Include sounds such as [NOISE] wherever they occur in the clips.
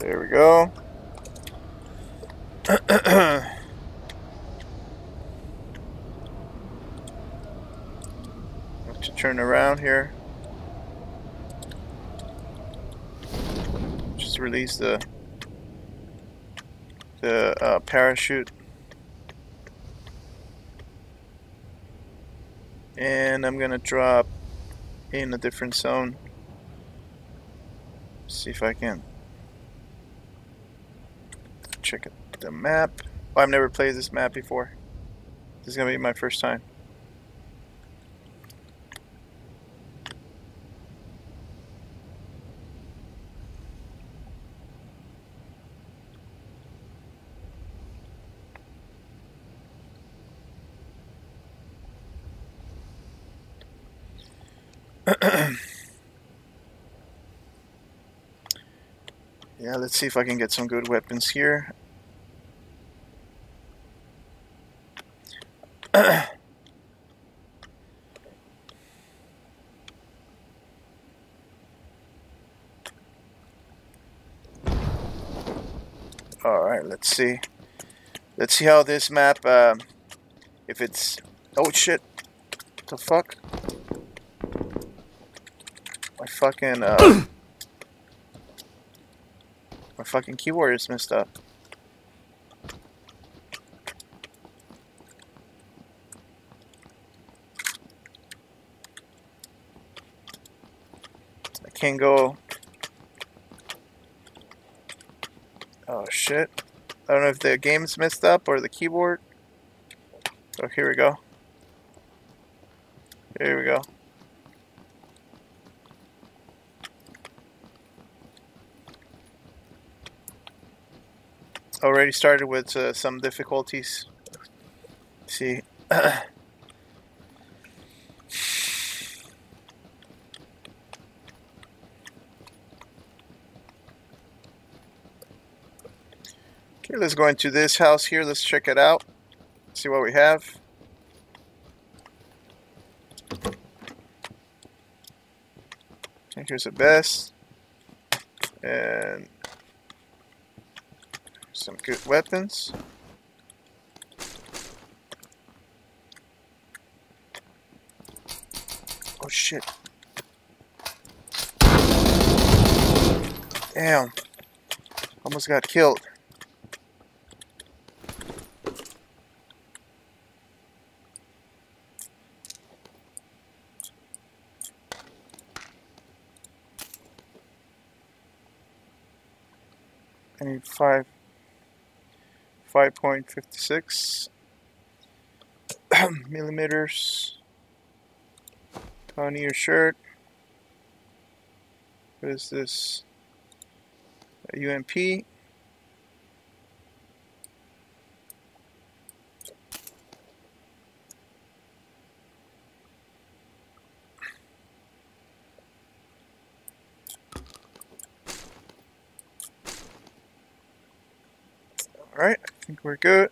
There we go. [CLEARS THROAT] To turn around here. Just release the the uh, parachute. And I'm gonna drop in a different zone. See if I can check the map. Oh, I've never played this map before. This is gonna be my first time. [CLEARS THROAT] yeah, let's see if I can get some good weapons here. Alright, let's see. Let's see how this map, uh, if it's... Oh shit. What the fuck? My fucking, uh... [COUGHS] my fucking keyboard is messed up. I can't go... Oh shit. I don't know if the game's messed up or the keyboard. So here we go. Here we go. Already started with uh, some difficulties. Let's see. [CLEARS THROAT] let's go into this house here. Let's check it out. See what we have. Okay, here's the best. And some good weapons. Oh shit. Damn. Almost got killed. I five, five point fifty six [CLEARS THROAT] millimeters. On your shirt. What is this? A UMP. Alright, I think we're good.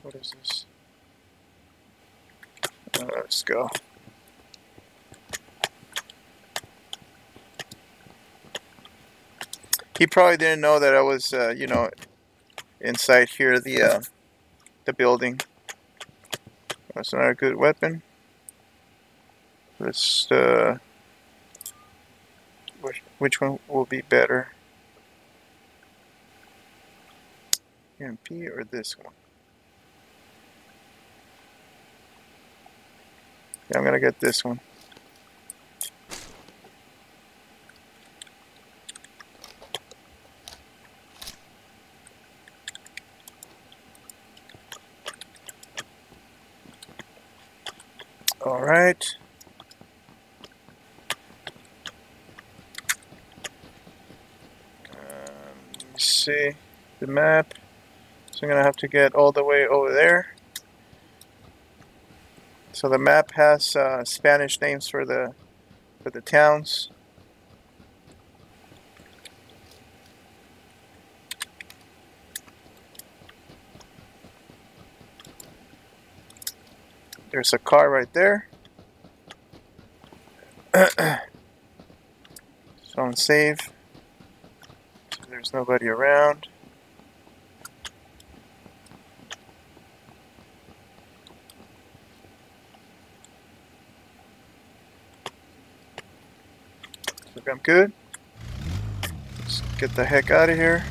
What is this? Uh, let's go. He probably didn't know that I was, uh, you know, inside here, the uh, the building. That's not a good weapon. Let's, uh, which, which one will be better? UMP or this one? Yeah, I'm gonna get this one. All right. Um, see the map. So I'm gonna have to get all the way over there. So the map has uh, Spanish names for the for the towns. There's a car right there. [CLEARS THROAT] Phone save. So there's nobody around. Look, I'm good. Let's get the heck out of here.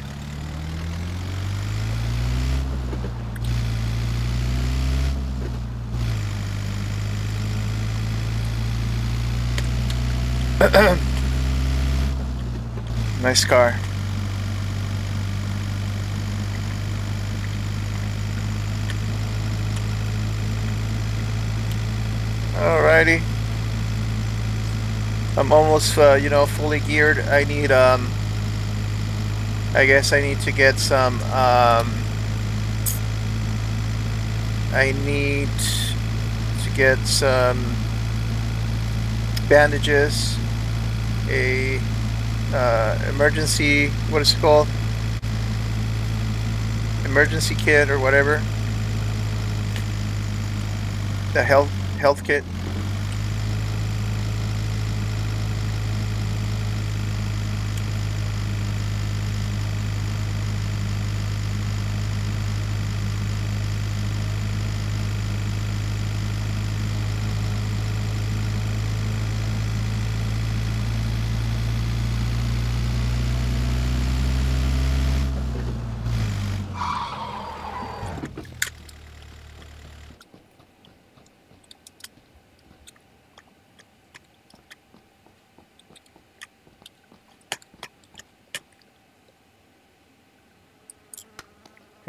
[CLEARS THROAT] nice car. Alrighty. I'm almost, uh, you know, fully geared. I need, um, I guess I need to get some, um, I need to get some bandages, a uh, emergency, what is it called? Emergency kit or whatever. The health health kit.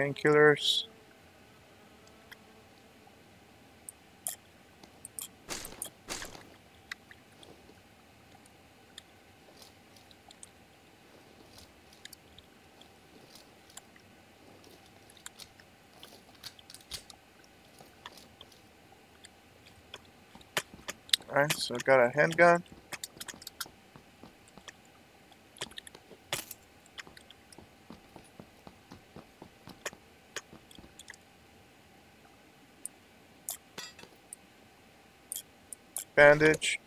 Painkillers. Alright, so I've got a handgun. Bandage.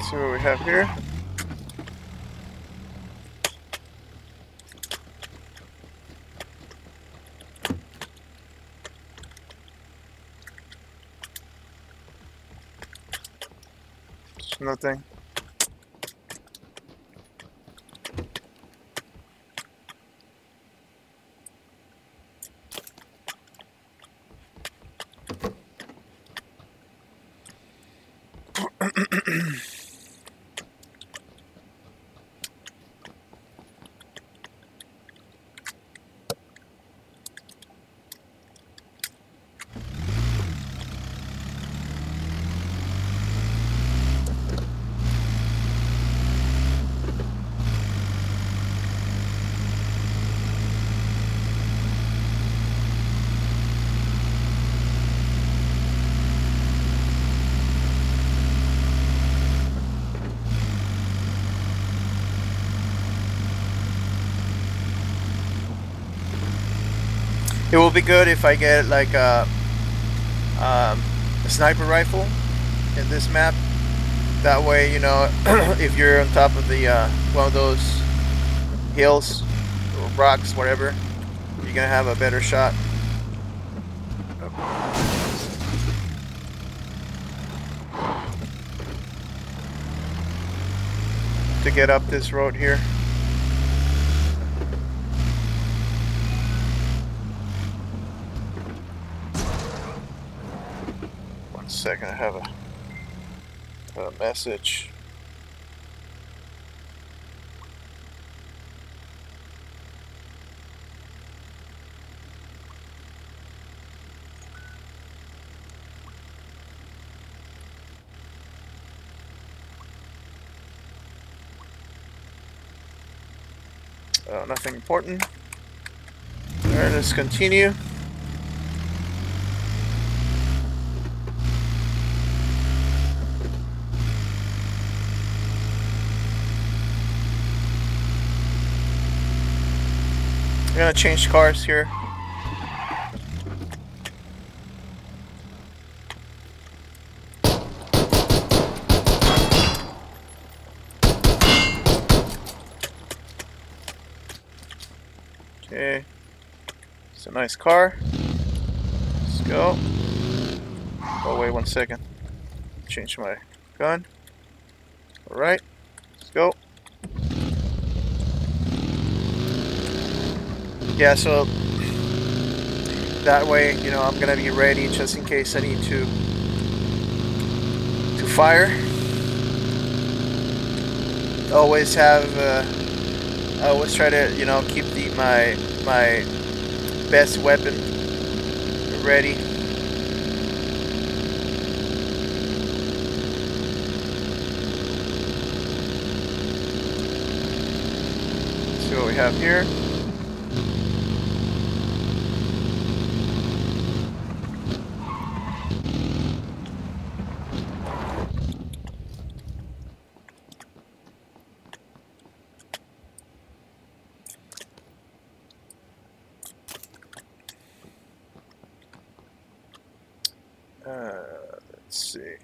See what we have here. Nothing. It will be good if I get like a, um, a sniper rifle in this map. That way, you know, [CLEARS THROAT] if you're on top of the uh, one of those hills or rocks, whatever, you're gonna have a better shot. To get up this road here. second, I have a, a message. Uh, nothing important. Alright, let's continue. Gonna change cars here. Okay. It's a nice car. Let's go. Oh, wait one second. Change my gun. Alright. Let's go. Yeah, so that way, you know, I'm gonna be ready just in case I need to to fire. Always have, uh, I always try to, you know, keep the my my best weapon ready. see what we have here. Uh, let's see.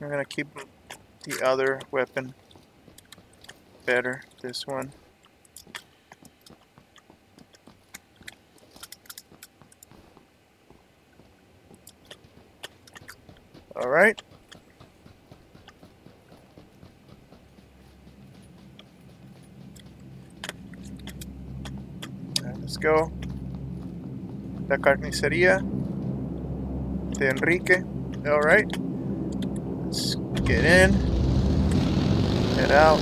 I'm gonna keep the other weapon better, this one. Alright. Let's go. La carnicería de Enrique. Alright. Let's get in. Get out.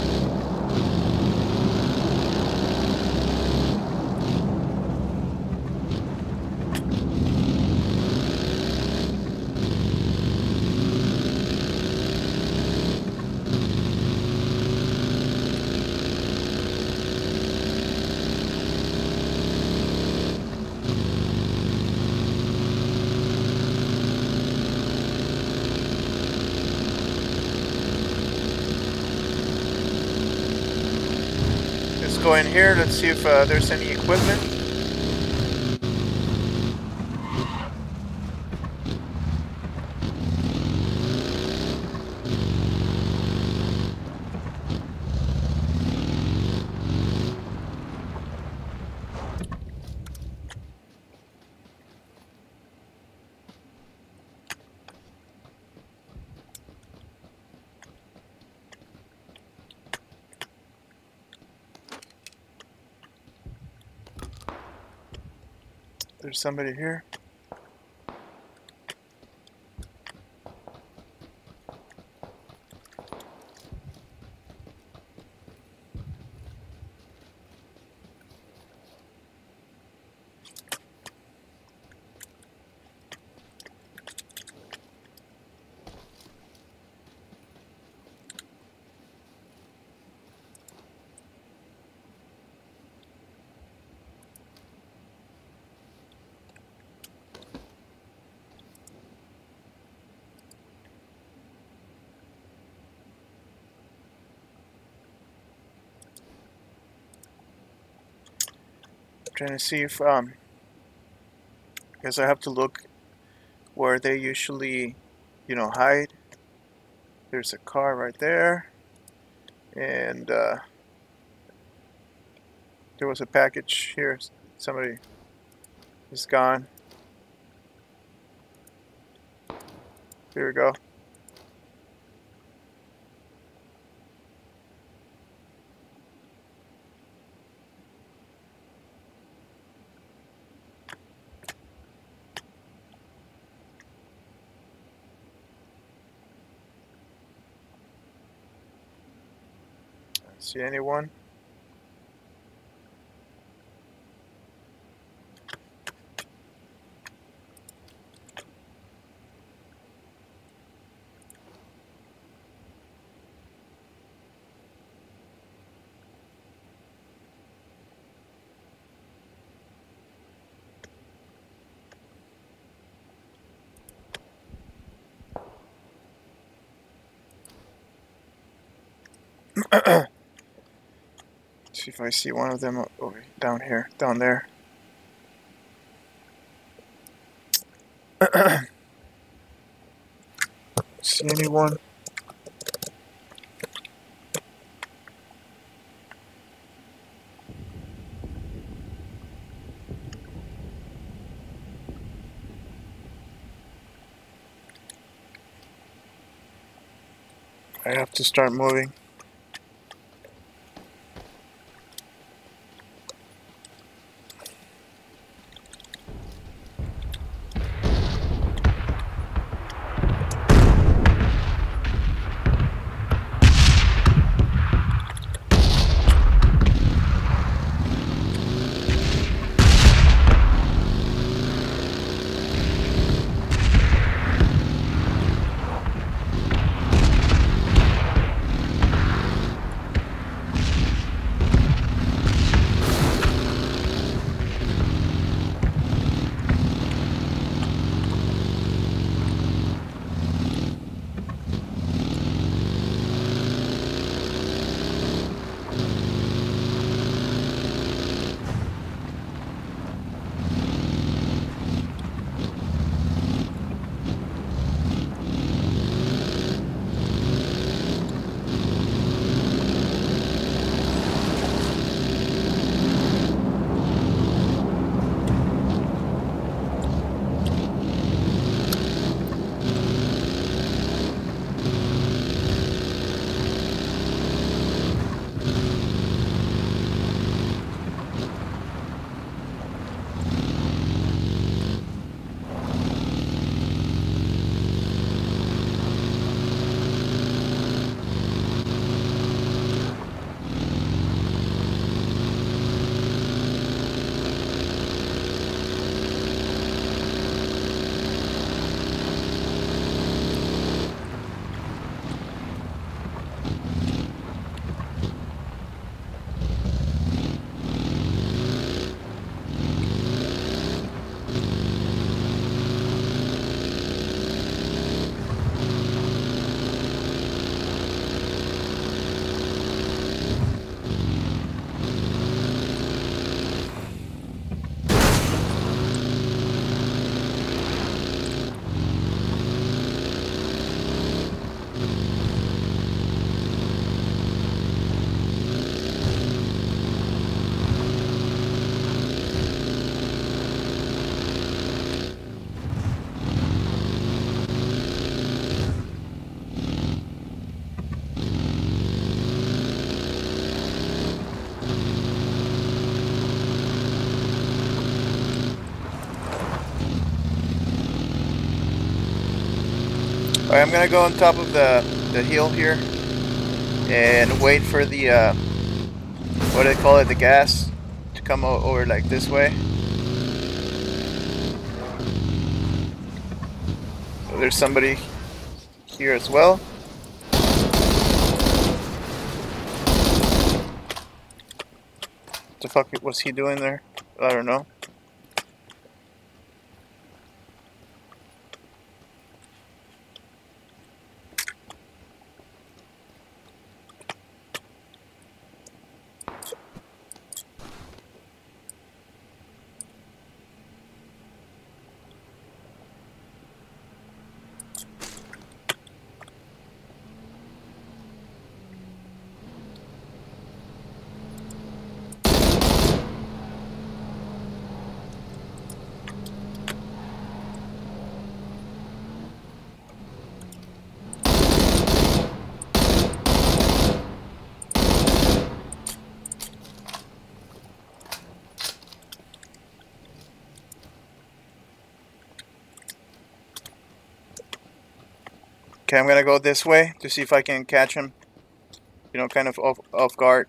Let's go in here. Let's see if uh, there's any equipment. There's somebody here. Trying to see if um because I have to look where they usually you know hide. There's a car right there and uh, there was a package here. Somebody is gone. Here we go see anyone. [CLEARS THROAT] see if I see one of them over oh, down here, down there. [CLEARS THROAT] see anyone? I have to start moving. I'm gonna go on top of the, the hill here and wait for the, uh, what do they call it, the gas to come over like this way. So there's somebody here as well. What the fuck was he doing there? I don't know. Okay, I'm gonna go this way to see if I can catch him. You know, kind of off, off guard.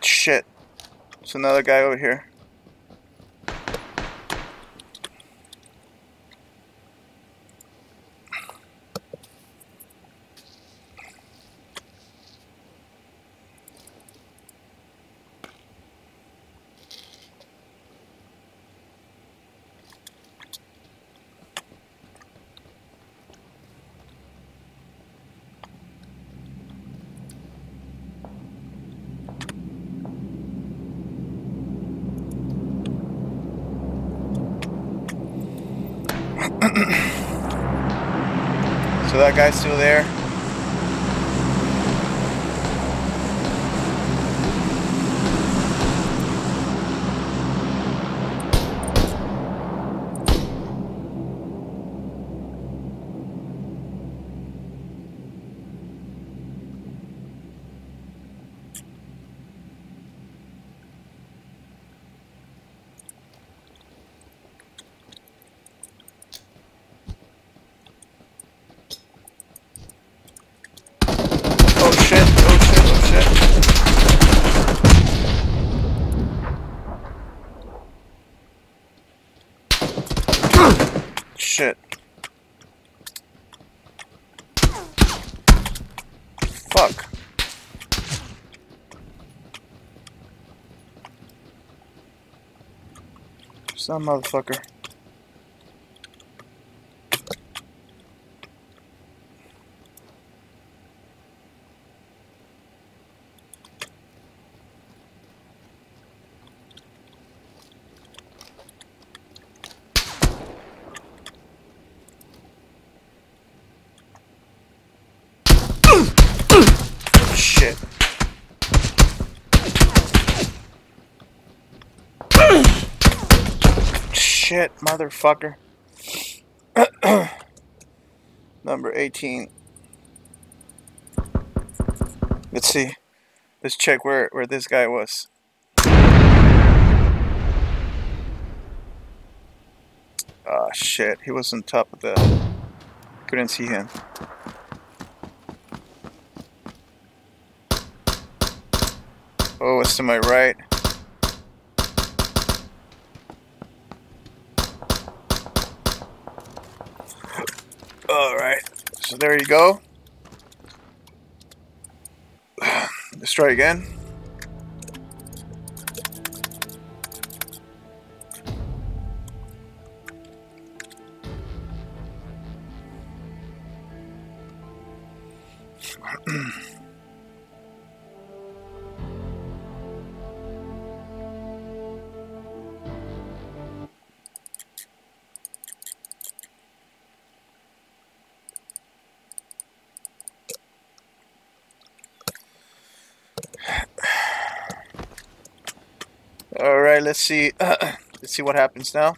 Shit. There's another guy over here. That guy's still there. Oh shit, oh shit, oh shit. Shit. Fuck. Some motherfucker. Shit. Shit, motherfucker. [CLEARS THROAT] Number 18. Let's see. Let's check where, where this guy was. Ah, shit. He was on top of the. Couldn't see him. Oh, it's to my right. Alright, so there you go. [SIGHS] Let's try again. Right, [CLEARS THROAT] let's let's see what happens now.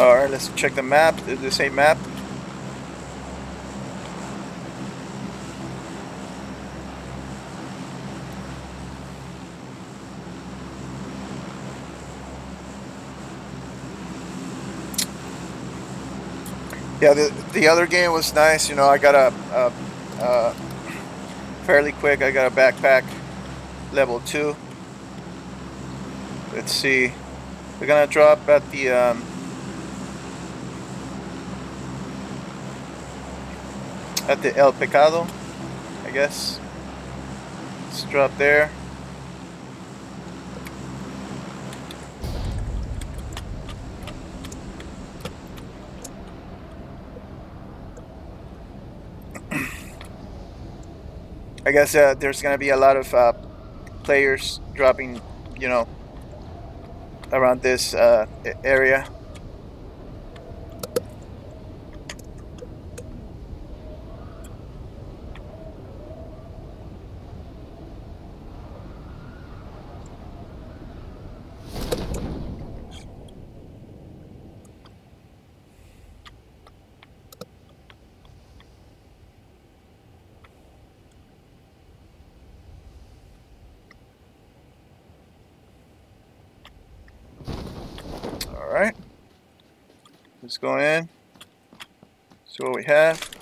Alright, let's check the map. Is this a map? Yeah, the, the other game was nice. You know, I got a, a, a fairly quick. I got a backpack level two. Let's see. We're gonna drop at the um, at the El Pecado, I guess. Let's drop there. [CLEARS THROAT] I guess uh, there's gonna be a lot of uh, players dropping, you know, around this uh, area. Alright. Let's go in. See what we have.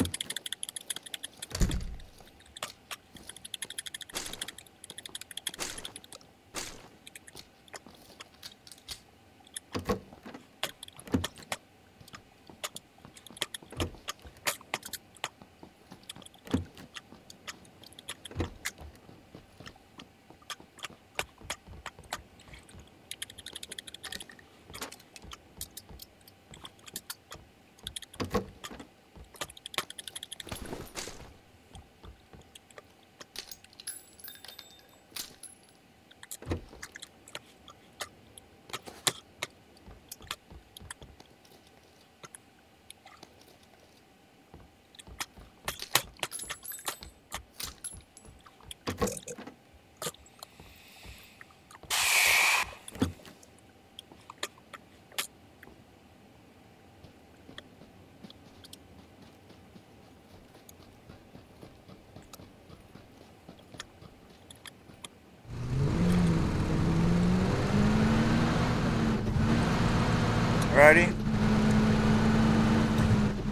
Alrighty.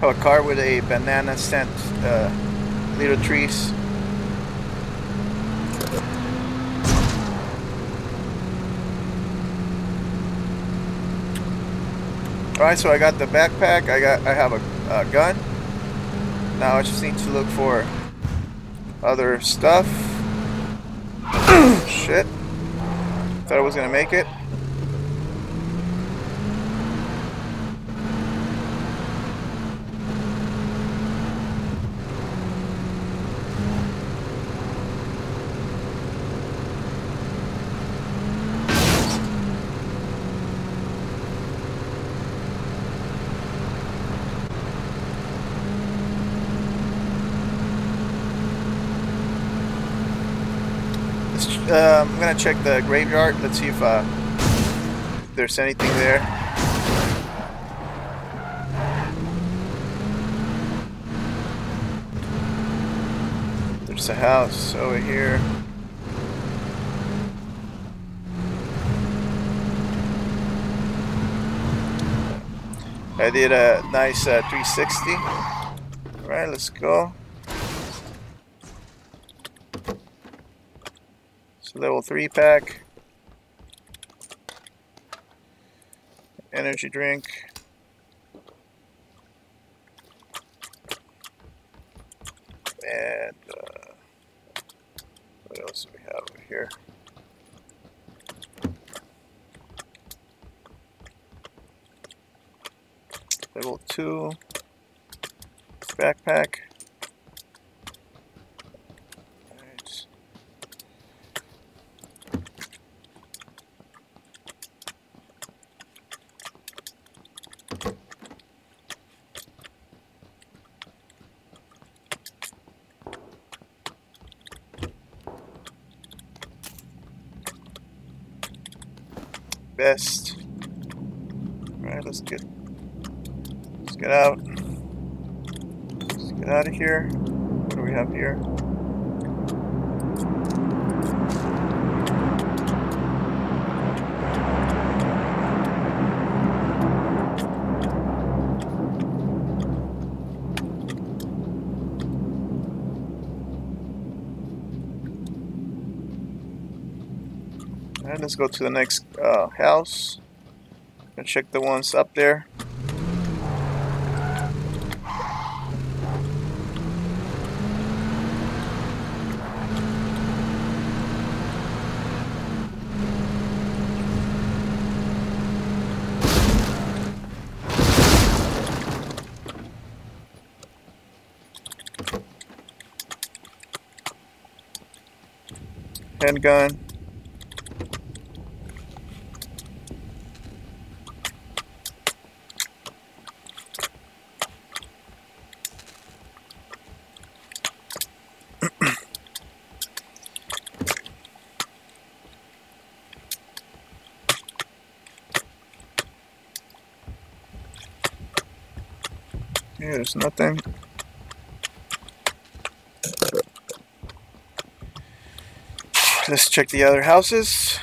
Have a car with a banana scent, uh, little trees. Alright, so I got the backpack, I got I have a, a gun. Now I just need to look for other stuff. [COUGHS] Shit. Thought I was gonna make it. Uh, I'm check the graveyard. Let's see if uh, there's anything there. There's a house over here. I did a nice uh, 360. All right, let's go. Level 3 pack. Energy drink. And uh, what else do we have over here? Level 2 backpack. here? What do we have here? And let's go to the next uh, house and check the ones up there. Handgun. There's nothing. Let's check the other houses.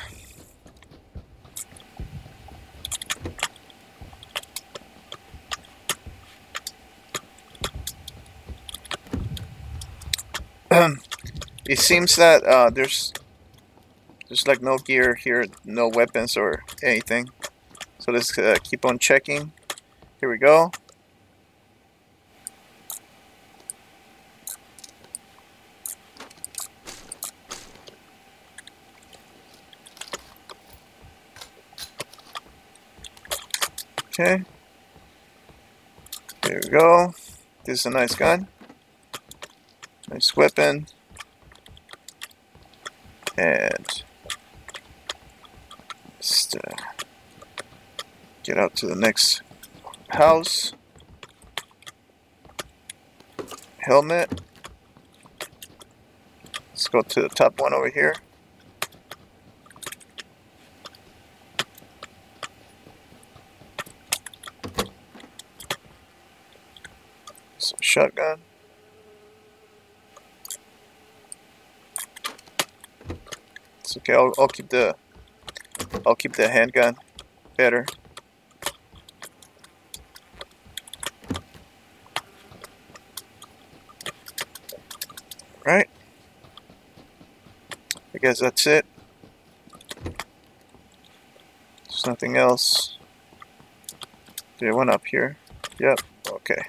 it seems that uh, there's there's like no gear here, no weapons or anything. So let's uh, keep on checking. Here we go. Okay. There we go. This is a nice gun. Nice weapon. And just uh, get out to the next house. Helmet. Let's go to the top one over here. Some shotgun. It's okay. I'll, I'll keep the I'll keep the handgun better. Right. I guess that's it. There's nothing else. There one up here. Yep. Okay.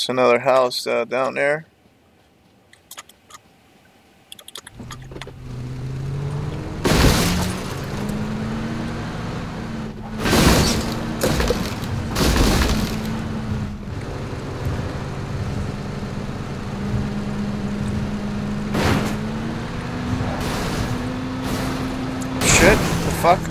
There's another house uh, down there. Shit, the fuck?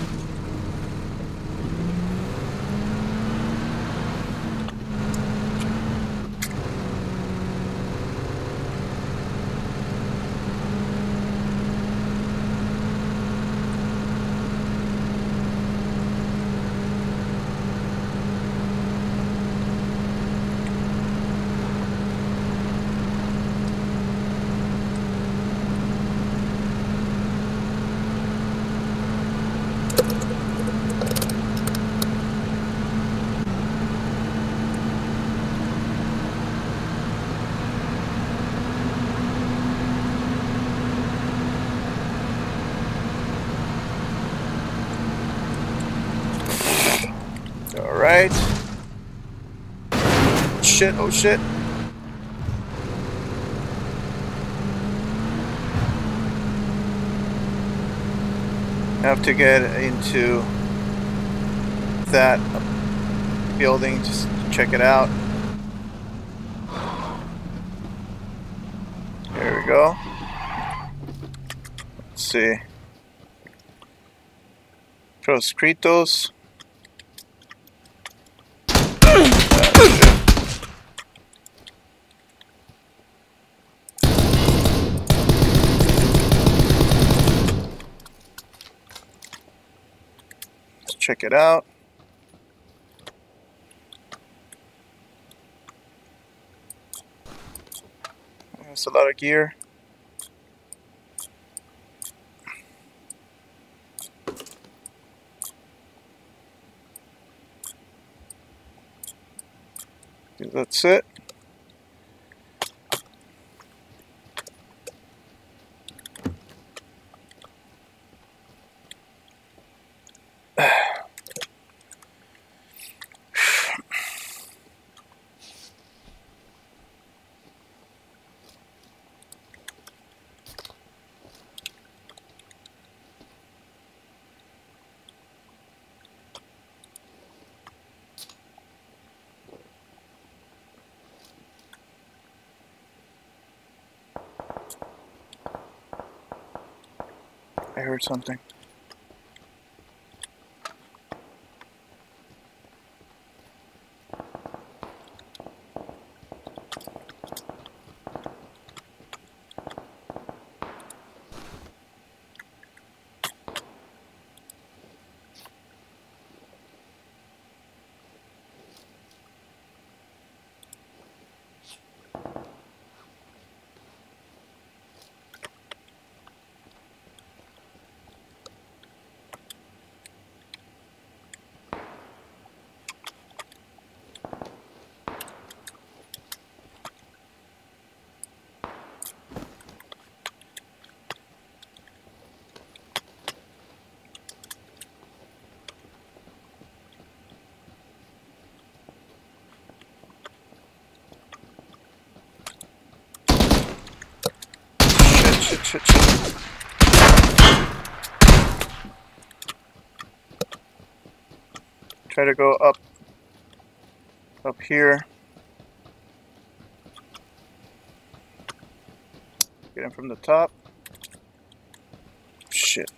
Alright. Shit, oh shit. Have to get into that building just to check it out. There we go. Let's see. Proscritos. Check it out. That's a lot of gear. That's it. I heard something. Shit, shit, shit. Try to go up, up here. Get him from the top. Shit.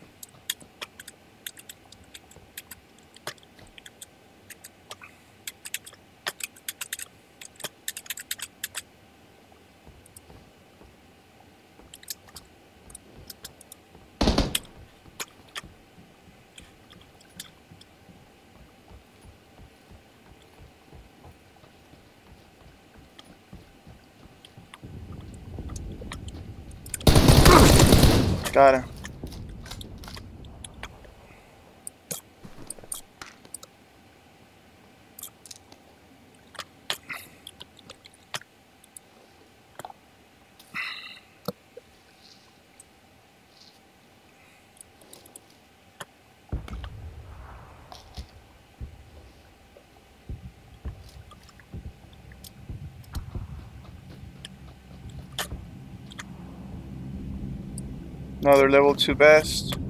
Got him. Another level 2 best.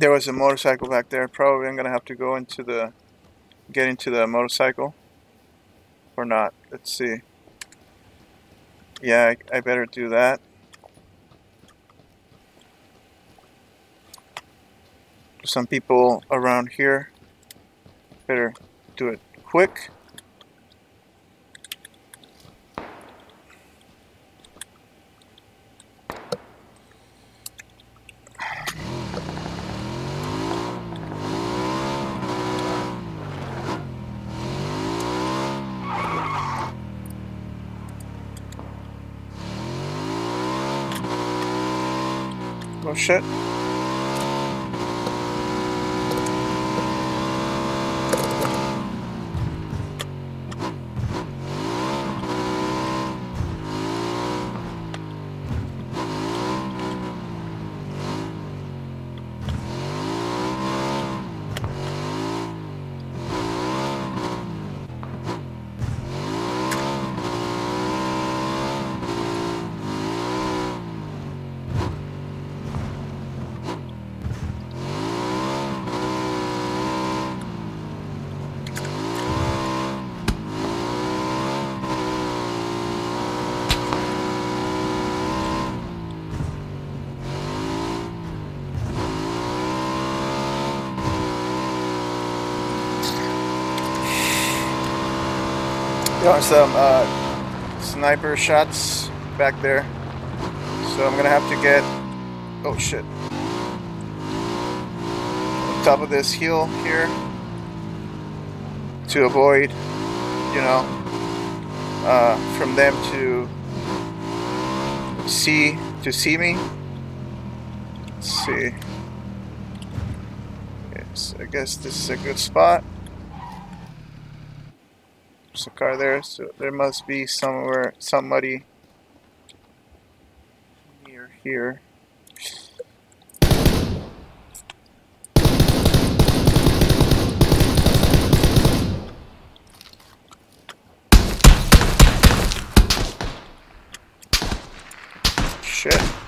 There was a motorcycle back there. Probably I'm gonna have to go into the get into the motorcycle or not. Let's see. Yeah, I, I better do that. Some people around here better do it quick. Oh shit. Got some uh, sniper shots back there. So I'm gonna have to get. Oh shit. On top of this hill here to avoid, you know, uh, from them to see to see me. Let's see. I guess this is a good spot. There's a car there, so there must be somewhere somebody near here. Shit.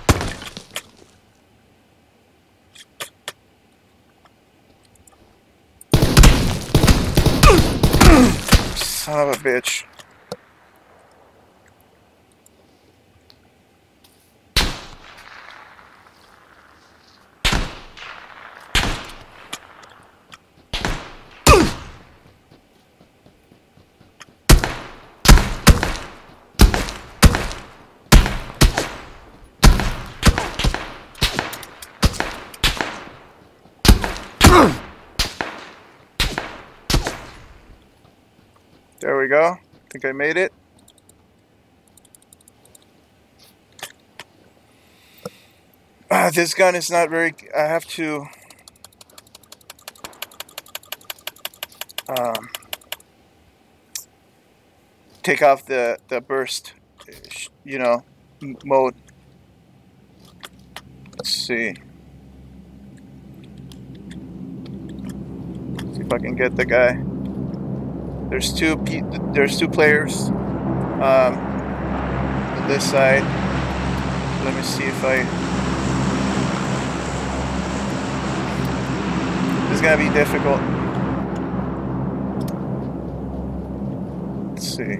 Son of a bitch. There we go. I think I made it. Uh, this gun is not very. I have to. Um, take off the the burst, you know, mode. Let's see. See if I can get the guy. There's two there's two players um, on this side. Let me see if I. This is gonna be difficult. Let's see.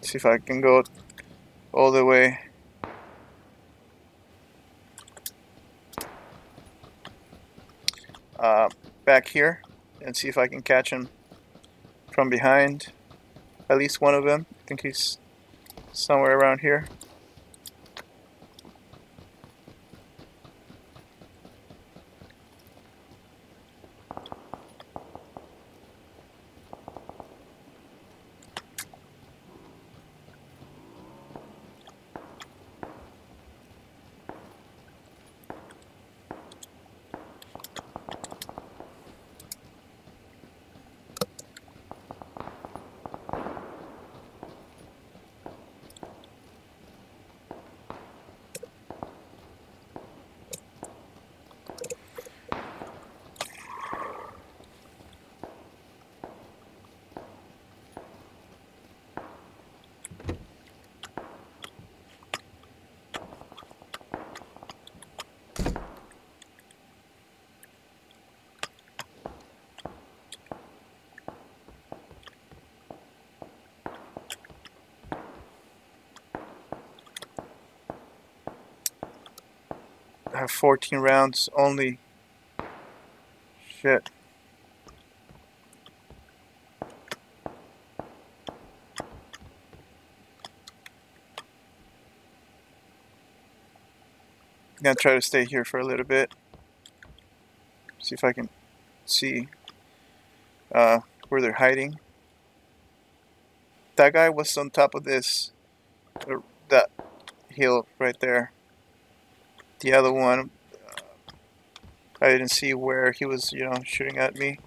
See if I can go all the way. Uh, back here and see if I can catch him from behind. At least one of them. I think he's somewhere around here. 14 rounds only. Shit. I'm gonna try to stay here for a little bit. See if I can see uh, where they're hiding. that guy was on top of this, uh, that hill right there. The other one, uh, I didn't see where he was, you know, shooting at me.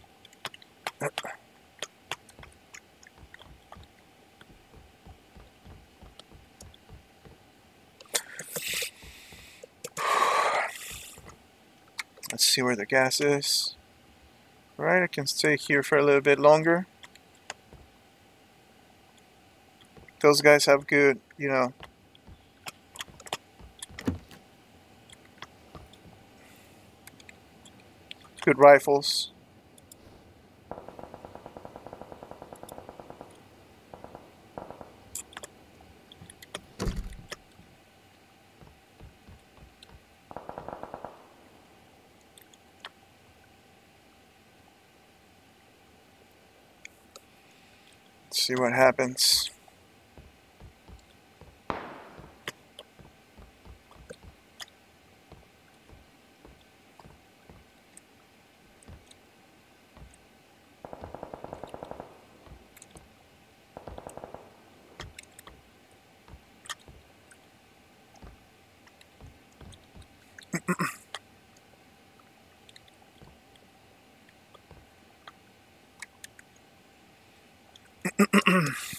Let's see where the gas is. Right, I can stay here for a little bit longer. Those guys have good, you know, good rifles. Let's see what happens. ん? [LAUGHS]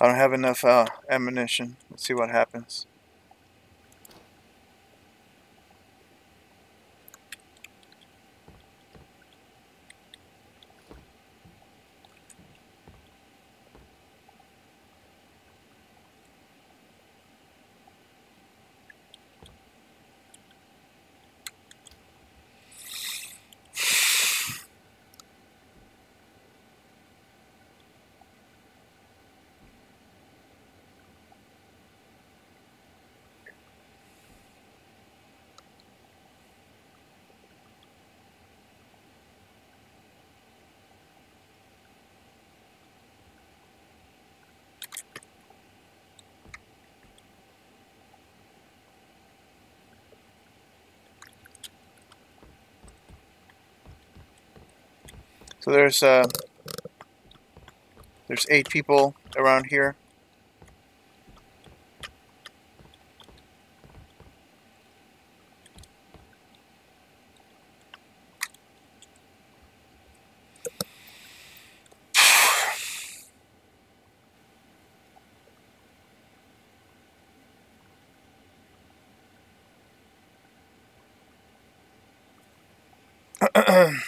I don't have enough uh, ammunition. Let's see what happens. So there's uh, there's eight people around here. [CLEARS THROAT]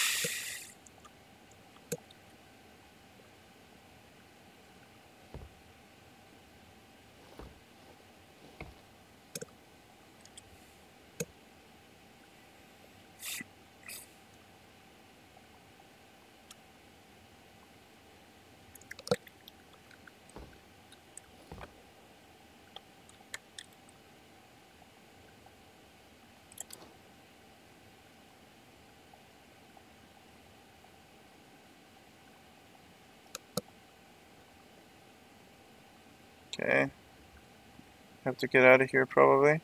Okay. Have to get out of here probably.